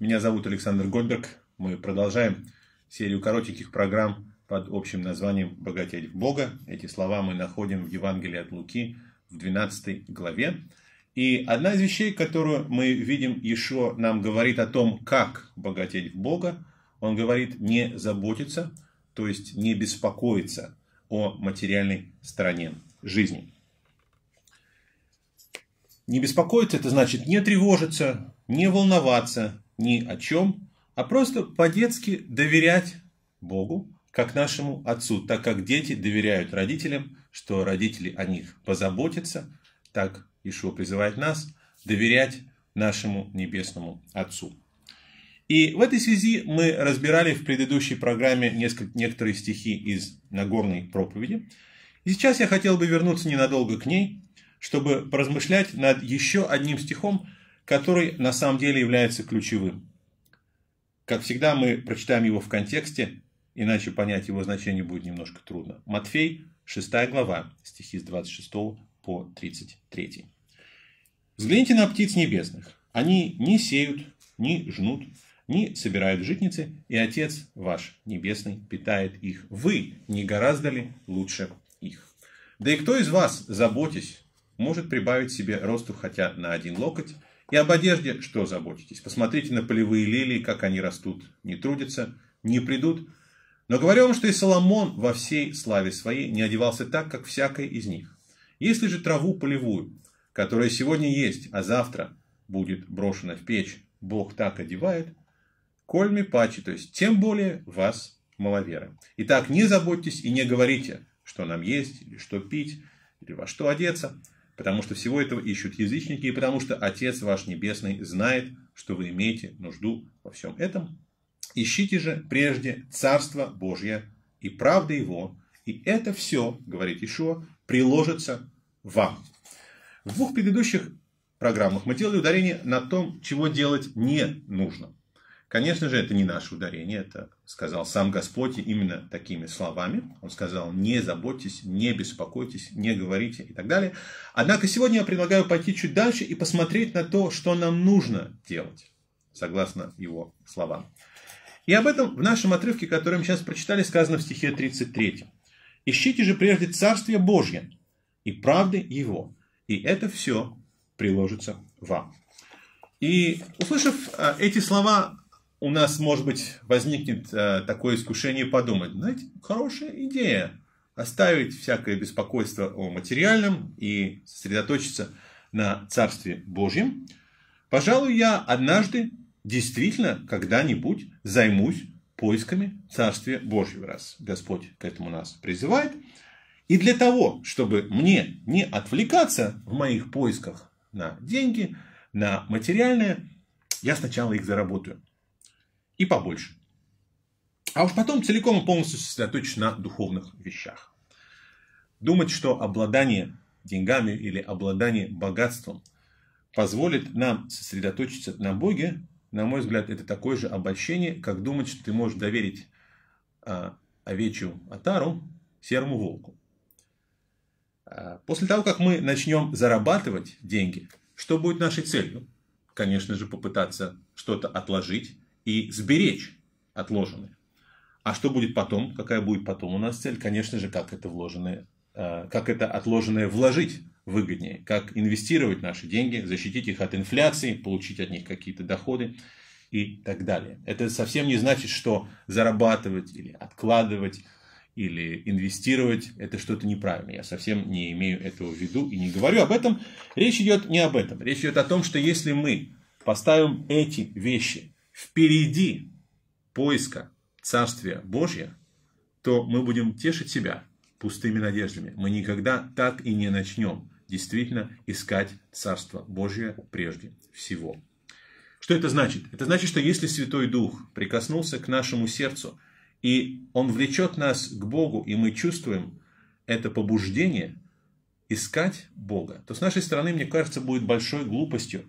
Меня зовут Александр Гольберг. Мы продолжаем серию коротеньких программ под общим названием «Богатеть в Бога». Эти слова мы находим в Евангелии от Луки в 12 главе. И одна из вещей, которую мы видим, Ишо нам говорит о том, как богатеть в Бога, он говорит не заботиться, то есть не беспокоиться о материальной стороне жизни. Не беспокоиться – это значит не тревожиться, не волноваться ни о чем, а просто по-детски доверять Богу, как нашему Отцу, так как дети доверяют родителям, что родители о них позаботятся, так Ишуа призывает нас доверять нашему Небесному Отцу. И в этой связи мы разбирали в предыдущей программе несколько, некоторые стихи из Нагорной проповеди. И сейчас я хотел бы вернуться ненадолго к ней, чтобы поразмышлять над еще одним стихом, который на самом деле является ключевым. Как всегда, мы прочитаем его в контексте, иначе понять его значение будет немножко трудно. Матфей, 6 глава, стихи с 26 по 33. Взгляните на птиц небесных. Они не сеют, не жнут, не собирают житницы, и Отец ваш Небесный питает их. Вы не гораздо ли лучше их? Да и кто из вас, заботясь, может прибавить себе росту хотя на один локоть. И об одежде что заботитесь? Посмотрите на полевые лилии, как они растут, не трудятся, не придут. Но говорю вам, что и Соломон во всей славе своей не одевался так, как всякая из них. Если же траву полевую, которая сегодня есть, а завтра будет брошена в печь, Бог так одевает, кольми пачи, то есть тем более вас, маловеры. Итак, не заботьтесь и не говорите, что нам есть, или что пить, или во что одеться, потому что всего этого ищут язычники, и потому что Отец ваш Небесный знает, что вы имеете нужду во всем этом. Ищите же прежде Царство Божье и правда Его, и это все, говорит Ишуа, приложится вам. В двух предыдущих программах мы делали ударение на том, чего делать не нужно. Конечно же, это не наше ударение, это сказал сам Господь именно такими словами. Он сказал, не заботьтесь, не беспокойтесь, не говорите и так далее. Однако сегодня я предлагаю пойти чуть дальше и посмотреть на то, что нам нужно делать, согласно его словам. И об этом в нашем отрывке, который мы сейчас прочитали, сказано в стихе 33. «Ищите же прежде Царствие Божье и правды Его, и это все приложится вам». И услышав а, эти слова, у нас, может быть, возникнет э, такое искушение подумать, знаете, хорошая идея оставить всякое беспокойство о материальном и сосредоточиться на Царстве Божьем. Пожалуй, я однажды действительно когда-нибудь займусь поисками Царствия Божьего, раз Господь к этому нас призывает. И для того, чтобы мне не отвлекаться в моих поисках на деньги, на материальное, я сначала их заработаю и побольше. А уж потом целиком и полностью сосредоточиться на духовных вещах. Думать, что обладание деньгами или обладание богатством позволит нам сосредоточиться на Боге, на мой взгляд, это такое же обольщение, как думать, что ты можешь доверить а, овечью отару серому волку. А, после того, как мы начнем зарабатывать деньги, что будет нашей целью? Конечно же, попытаться что-то отложить и сберечь отложенное. А что будет потом? Какая будет потом у нас цель? Конечно же, как это вложенное, э, как это отложенное вложить выгоднее, как инвестировать наши деньги, защитить их от инфляции, получить от них какие-то доходы и так далее. Это совсем не значит, что зарабатывать или откладывать или инвестировать – это что-то неправильное. Я совсем не имею этого в виду и не говорю об этом. Речь идет не об этом. Речь идет о том, что если мы поставим эти вещи впереди поиска Царствия Божья, то мы будем тешить себя пустыми надеждами. Мы никогда так и не начнем действительно искать Царство Божье прежде всего. Что это значит? Это значит, что если Святой Дух прикоснулся к нашему сердцу, и Он влечет нас к Богу, и мы чувствуем это побуждение искать Бога, то с нашей стороны, мне кажется, будет большой глупостью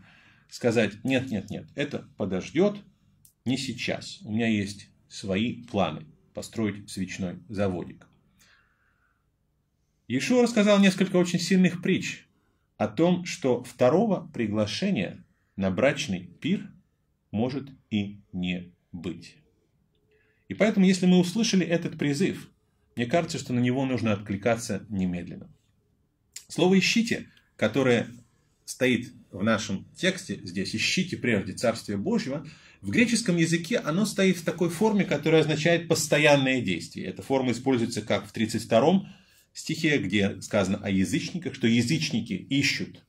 сказать, нет, нет, нет, это подождет, не сейчас. У меня есть свои планы построить свечной заводик. Иешуа рассказал несколько очень сильных притч о том, что второго приглашения на брачный пир может и не быть. И поэтому, если мы услышали этот призыв, мне кажется, что на него нужно откликаться немедленно. Слово «ищите», которое стоит в нашем тексте здесь, «ищите прежде Царствие Божьего», в греческом языке оно стоит в такой форме, которая означает постоянное действие. Эта форма используется как в 32 стихе, где сказано о язычниках, что язычники ищут,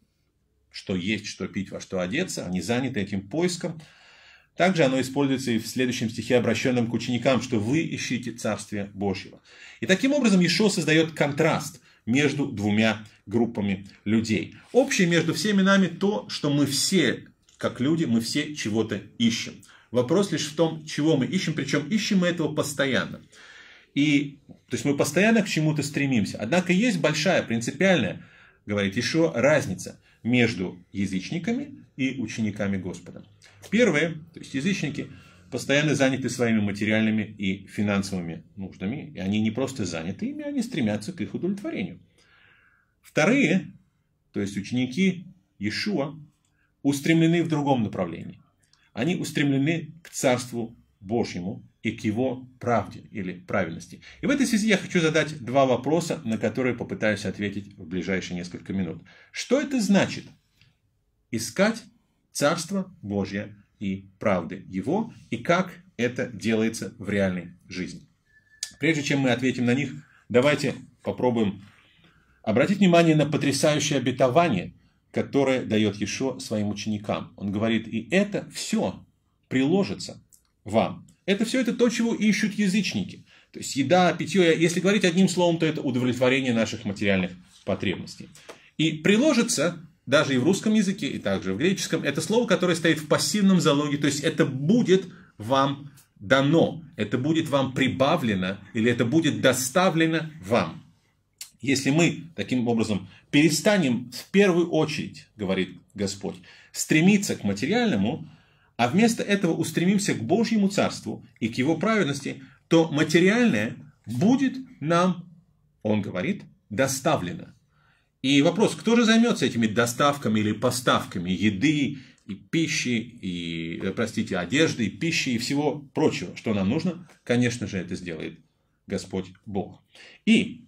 что есть, что пить, во что одеться, они заняты этим поиском. Также оно используется и в следующем стихе, обращенном к ученикам, что вы ищите Царствие Божьего. И таким образом Ешо создает контраст между двумя группами людей. Общее между всеми нами то, что мы все как люди, мы все чего-то ищем. Вопрос лишь в том, чего мы ищем, причем ищем мы этого постоянно. И, то есть мы постоянно к чему-то стремимся. Однако есть большая, принципиальная, говорит еще, разница между язычниками и учениками Господа. Первые, то есть язычники, постоянно заняты своими материальными и финансовыми нуждами. И они не просто заняты ими, они стремятся к их удовлетворению. Вторые, то есть ученики Иешуа, устремлены в другом направлении. Они устремлены к Царству Божьему и к Его правде или правильности. И в этой связи я хочу задать два вопроса, на которые попытаюсь ответить в ближайшие несколько минут. Что это значит? Искать Царство Божье и правды Его, и как это делается в реальной жизни. Прежде чем мы ответим на них, давайте попробуем обратить внимание на потрясающее обетование – которое дает Ешо своим ученикам. Он говорит, и это все приложится вам. Это все это то, чего ищут язычники. То есть еда, питье, если говорить одним словом, то это удовлетворение наших материальных потребностей. И приложится даже и в русском языке, и также в греческом, это слово, которое стоит в пассивном залоге, то есть это будет вам дано, это будет вам прибавлено, или это будет доставлено вам. Если мы таким образом перестанем в первую очередь, говорит Господь, стремиться к материальному, а вместо этого устремимся к Божьему Царству и к Его праведности, то материальное будет нам, он говорит, доставлено. И вопрос, кто же займется этими доставками или поставками еды, и пищи, и, э, простите, одежды, и пищи, и всего прочего, что нам нужно, конечно же, это сделает Господь Бог. И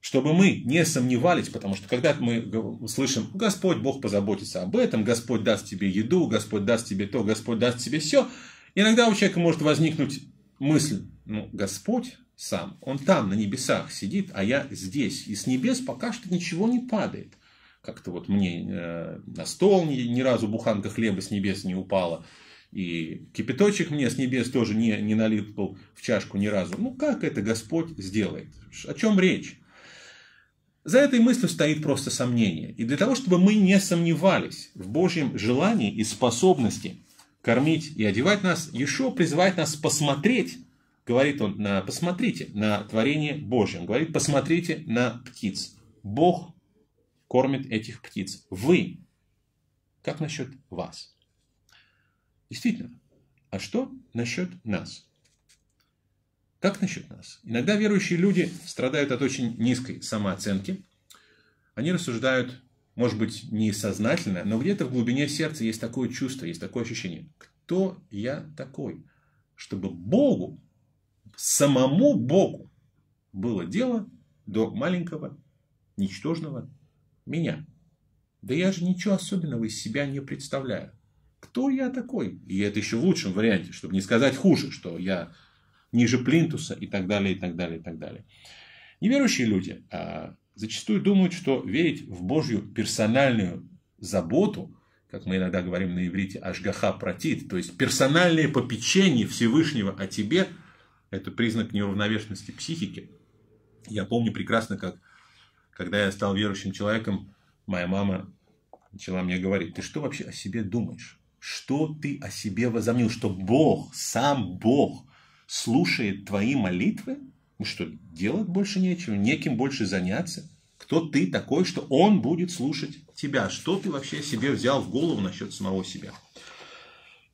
чтобы мы не сомневались, потому что когда мы слышим, Господь Бог позаботится об этом, Господь даст тебе еду, Господь даст тебе то, Господь даст тебе все, иногда у человека может возникнуть мысль, ну, Господь сам, Он там, на небесах сидит, а я здесь, и с небес пока что ничего не падает. Как-то вот мне э, на стол ни, ни разу буханка хлеба с небес не упала, и кипяточек мне с небес тоже не, не налип в чашку ни разу. Ну, как это Господь сделает? О чем речь? За этой мыслью стоит просто сомнение. И для того, чтобы мы не сомневались в Божьем желании и способности кормить и одевать нас, Ешо призывает нас посмотреть, говорит он, на, посмотрите на творение Божье. Он говорит, посмотрите на птиц. Бог кормит этих птиц. Вы. Как насчет вас? Действительно. А что насчет нас? Как насчет нас? Иногда верующие люди страдают от очень низкой самооценки. Они рассуждают, может быть, несознательно, но где-то в глубине сердца есть такое чувство, есть такое ощущение. Кто я такой? Чтобы Богу, самому Богу было дело до маленького, ничтожного меня. Да я же ничего особенного из себя не представляю. Кто я такой? И это еще в лучшем варианте, чтобы не сказать хуже, что я ниже плинтуса и так далее, и так далее, и так далее. Неверующие люди а, зачастую думают, что верить в Божью персональную заботу, как мы иногда говорим на иврите, ашгаха протит, то есть персональное попечение Всевышнего о тебе, это признак неуравновешенности психики. Я помню прекрасно, как когда я стал верующим человеком, моя мама начала мне говорить, ты что вообще о себе думаешь? Что ты о себе возомнил? Что Бог, сам Бог слушает твои молитвы, ну что, делать больше нечего, неким больше заняться. Кто ты такой, что он будет слушать тебя? Что ты вообще себе взял в голову насчет самого себя?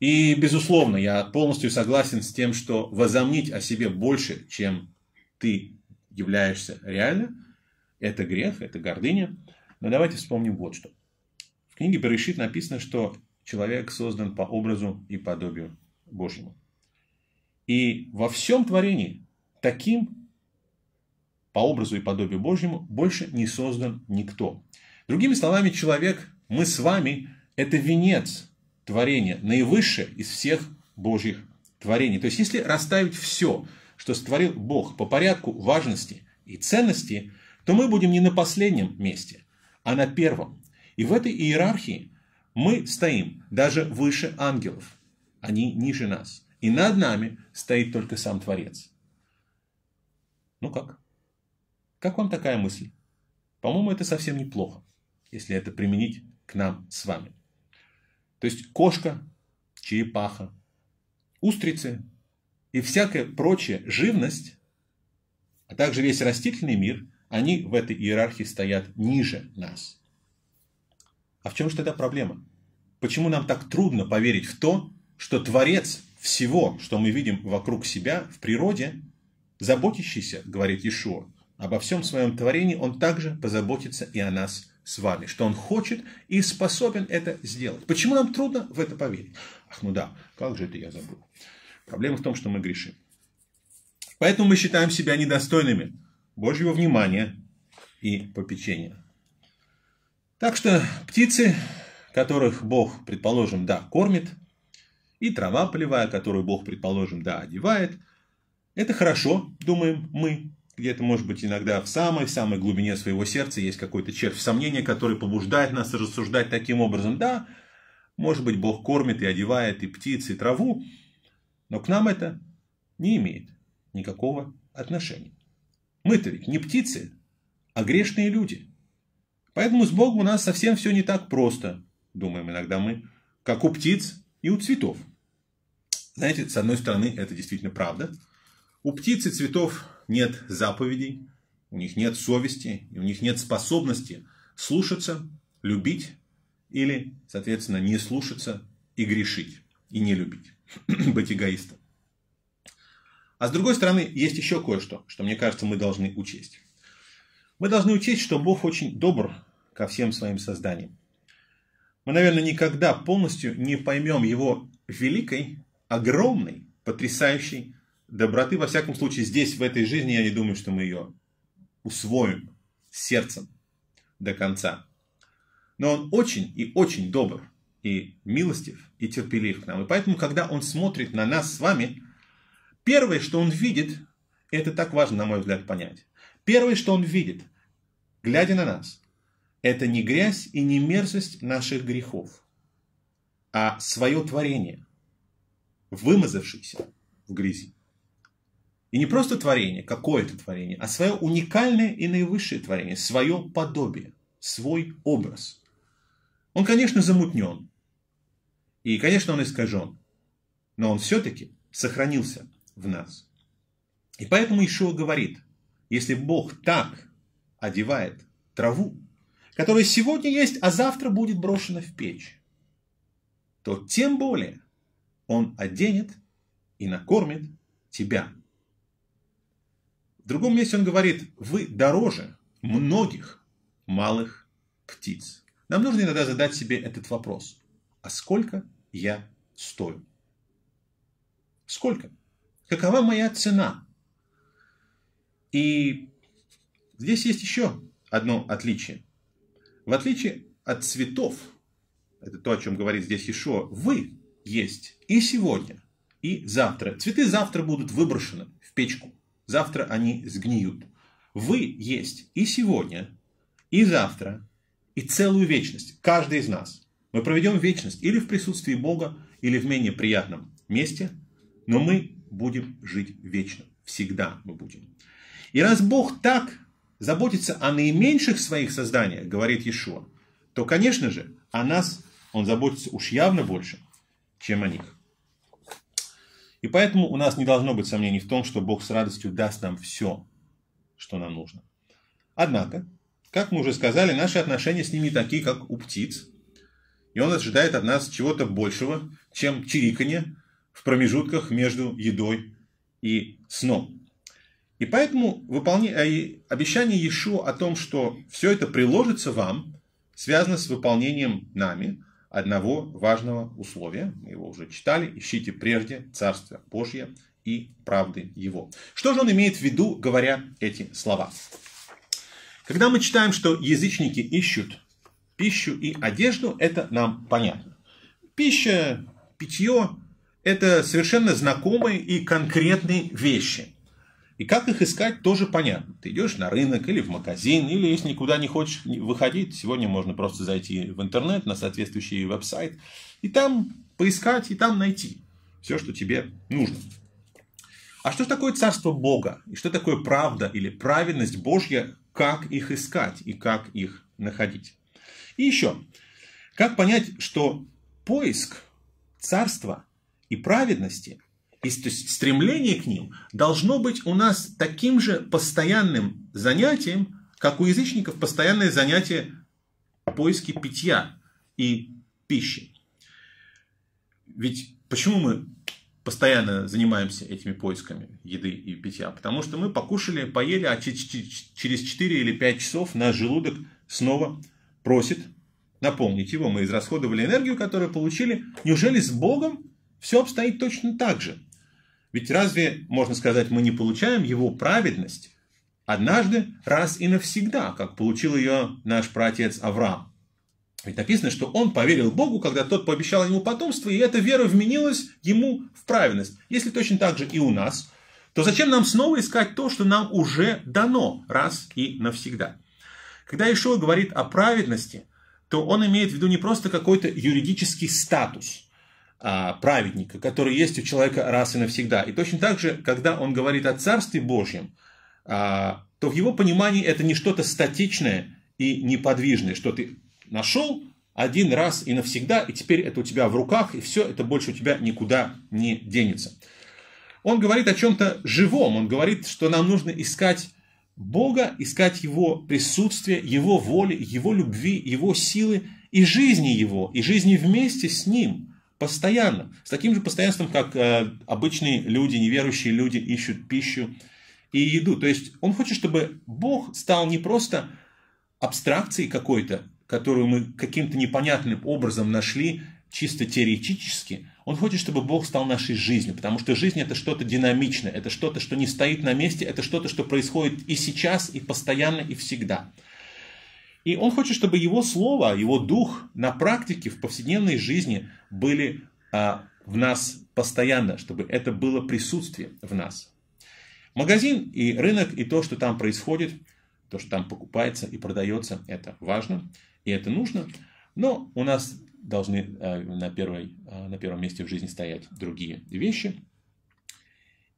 И, безусловно, я полностью согласен с тем, что возомнить о себе больше, чем ты являешься реально, это грех, это гордыня. Но давайте вспомним вот что. В книге Берешит написано, что человек создан по образу и подобию Божьему. И во всем творении таким, по образу и подобию Божьему, больше не создан никто. Другими словами, человек, мы с вами, это венец творения, наивысшее из всех Божьих творений. То есть, если расставить все, что створил Бог по порядку важности и ценности, то мы будем не на последнем месте, а на первом. И в этой иерархии мы стоим даже выше ангелов. Они ниже нас. И над нами стоит только сам Творец. Ну как? Как вам такая мысль? По-моему, это совсем неплохо, если это применить к нам с вами. То есть кошка, черепаха, устрицы и всякая прочая живность, а также весь растительный мир, они в этой иерархии стоят ниже нас. А в чем же тогда проблема? Почему нам так трудно поверить в то, что Творец всего, что мы видим вокруг себя в природе, заботящийся, говорит Иешуа, обо всем своем творении, он также позаботится и о нас с вами, что он хочет и способен это сделать. Почему нам трудно в это поверить? Ах, ну да, как же это я забыл. Проблема в том, что мы грешим. Поэтому мы считаем себя недостойными Божьего внимания и попечения. Так что птицы, которых Бог, предположим, да, кормит, и трава полевая, которую Бог, предположим, да, одевает, это хорошо, думаем мы. Где-то, может быть, иногда в самой-самой глубине своего сердца есть какой-то червь сомнения, который побуждает нас рассуждать таким образом. Да, может быть, Бог кормит и одевает и птиц, и траву, но к нам это не имеет никакого отношения. Мы-то ведь не птицы, а грешные люди – Поэтому с Богом у нас совсем все не так просто, думаем иногда мы, как у птиц и у цветов. Знаете, с одной стороны, это действительно правда. У птиц и цветов нет заповедей, у них нет совести, у них нет способности слушаться, любить или, соответственно, не слушаться и грешить, и не любить, быть эгоистом. А с другой стороны, есть еще кое-что, что, мне кажется, мы должны учесть. Мы должны учесть, что Бог очень добр ко всем своим созданиям. Мы, наверное, никогда полностью не поймем Его великой, огромной, потрясающей доброты. Во всяком случае, здесь, в этой жизни, я не думаю, что мы ее усвоим сердцем до конца. Но Он очень и очень добр, и милостив, и терпелив к нам. И поэтому, когда Он смотрит на нас с вами, первое, что Он видит, это так важно, на мой взгляд, понять. Первое, что Он видит, глядя на нас, это не грязь и не мерзость наших грехов, а свое творение, вымазавшееся в грязи. И не просто творение, какое-то творение, а свое уникальное и наивысшее творение, свое подобие, свой образ. Он, конечно, замутнен. И, конечно, он искажен. Но он все-таки сохранился в нас. И поэтому Ишуа говорит, если Бог так одевает траву, которое сегодня есть, а завтра будет брошено в печь, то тем более он оденет и накормит тебя. В другом месте он говорит, вы дороже многих малых птиц. Нам нужно иногда задать себе этот вопрос. А сколько я стою? Сколько? Какова моя цена? И здесь есть еще одно отличие. В отличие от цветов, это то, о чем говорит здесь Ишуа, вы есть и сегодня, и завтра. Цветы завтра будут выброшены в печку. Завтра они сгниют. Вы есть и сегодня, и завтра, и целую вечность. Каждый из нас. Мы проведем вечность или в присутствии Бога, или в менее приятном месте, но мы будем жить вечно. Всегда мы будем. И раз Бог так заботится о наименьших своих созданиях, говорит Иешуа, то, конечно же, о нас он заботится уж явно больше, чем о них. И поэтому у нас не должно быть сомнений в том, что Бог с радостью даст нам все, что нам нужно. Однако, как мы уже сказали, наши отношения с ними такие, как у птиц. И он ожидает от нас чего-то большего, чем чириканье в промежутках между едой и сном. И поэтому выполнение, э, обещание Иешуа о том, что все это приложится вам, связано с выполнением нами одного важного условия. Мы его уже читали. Ищите прежде Царство Божье и правды Его. Что же он имеет в виду, говоря эти слова? Когда мы читаем, что язычники ищут пищу и одежду, это нам понятно. Пища, питье – это совершенно знакомые и конкретные вещи. И как их искать, тоже понятно. Ты идешь на рынок или в магазин, или если никуда не хочешь выходить, сегодня можно просто зайти в интернет на соответствующий веб-сайт, и там поискать, и там найти все, что тебе нужно. А что такое царство Бога? И что такое правда или праведность Божья? Как их искать и как их находить? И еще, как понять, что поиск царства и праведности и стремление к ним должно быть у нас таким же постоянным занятием, как у язычников постоянное занятие поиски питья и пищи. Ведь почему мы постоянно занимаемся этими поисками еды и питья? Потому что мы покушали, поели, а через 4 или 5 часов наш желудок снова просит наполнить его. Мы израсходовали энергию, которую получили. Неужели с Богом все обстоит точно так же? Ведь разве, можно сказать, мы не получаем его праведность однажды, раз и навсегда, как получил ее наш праотец Авраам? Ведь написано, что он поверил Богу, когда тот пообещал ему потомство, и эта вера вменилась ему в праведность. Если точно так же и у нас, то зачем нам снова искать то, что нам уже дано раз и навсегда? Когда Ишуа говорит о праведности, то он имеет в виду не просто какой-то юридический статус – праведника, который есть у человека раз и навсегда. И точно так же, когда он говорит о Царстве Божьем, а, то в его понимании это не что-то статичное и неподвижное, что ты нашел один раз и навсегда, и теперь это у тебя в руках, и все, это больше у тебя никуда не денется. Он говорит о чем-то живом, он говорит, что нам нужно искать Бога, искать Его присутствие, Его воли, Его любви, Его силы и жизни Его, и жизни вместе с Ним – Постоянно. С таким же постоянством, как э, обычные люди, неверующие люди ищут пищу и еду. То есть он хочет, чтобы Бог стал не просто абстракцией какой-то, которую мы каким-то непонятным образом нашли, чисто теоретически. Он хочет, чтобы Бог стал нашей жизнью, потому что жизнь это что-то динамичное, это что-то, что не стоит на месте, это что-то, что происходит и сейчас, и постоянно, и всегда. И он хочет, чтобы его слово, его дух на практике, в повседневной жизни были а, в нас постоянно, чтобы это было присутствие в нас. Магазин и рынок, и то, что там происходит, то, что там покупается и продается, это важно, и это нужно. Но у нас должны а, на, первой, а, на первом месте в жизни стоять другие вещи.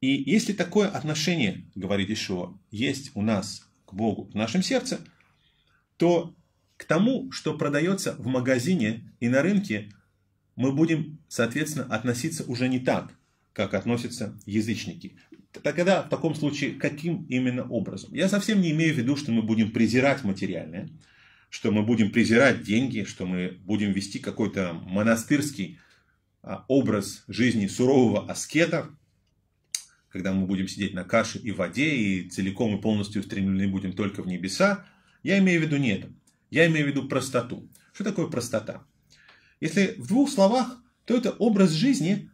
И если такое отношение, говорит Ишуа, есть у нас к Богу в нашем сердце – то к тому, что продается в магазине и на рынке, мы будем, соответственно, относиться уже не так, как относятся язычники. Тогда в таком случае каким именно образом? Я совсем не имею в виду, что мы будем презирать материальное, что мы будем презирать деньги, что мы будем вести какой-то монастырский а, образ жизни сурового аскета, когда мы будем сидеть на каше и воде и целиком и полностью устремлены будем только в небеса, я имею в виду не это. Я имею в виду простоту. Что такое простота? Если в двух словах, то это образ жизни,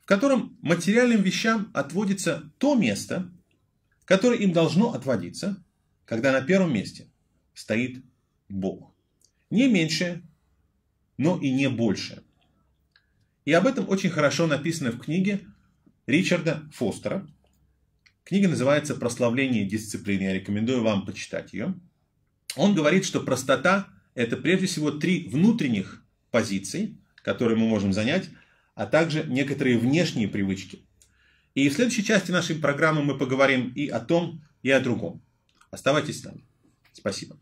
в котором материальным вещам отводится то место, которое им должно отводиться, когда на первом месте стоит Бог. Не меньше, но и не больше. И об этом очень хорошо написано в книге Ричарда Фостера. Книга называется «Прославление дисциплины». Я рекомендую вам почитать ее. Он говорит, что простота – это прежде всего три внутренних позиции, которые мы можем занять, а также некоторые внешние привычки. И в следующей части нашей программы мы поговорим и о том, и о другом. Оставайтесь с нами. Спасибо.